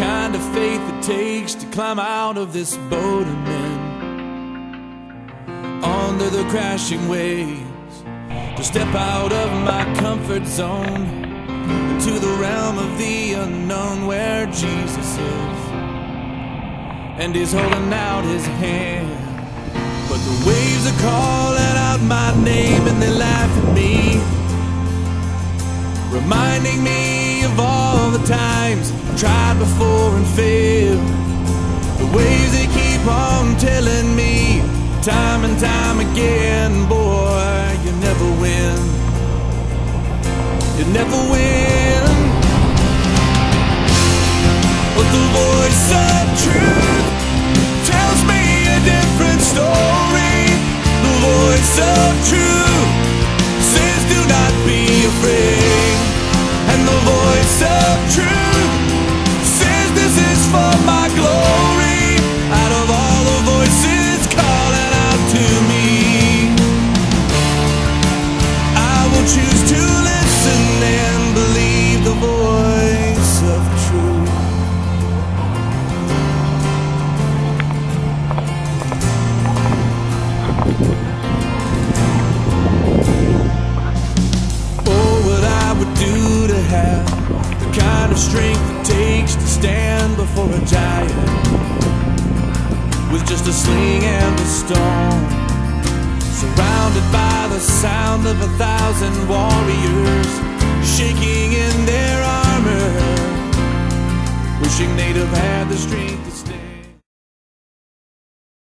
kind of faith it takes to climb out of this boat I'm in. Under the crashing waves, to step out of my comfort zone into the realm of the unknown where Jesus is. And he's holding out his hand. But the waves are calling out my name and they laugh at me times I tried before and failed. The ways they keep on telling me, time and time again, boy, you never win. You never win. But the voice of truth strength it takes to stand before a giant with just a sling and a stone. Surrounded by the sound of a thousand warriors shaking in their armor, wishing they'd have had the strength to stand.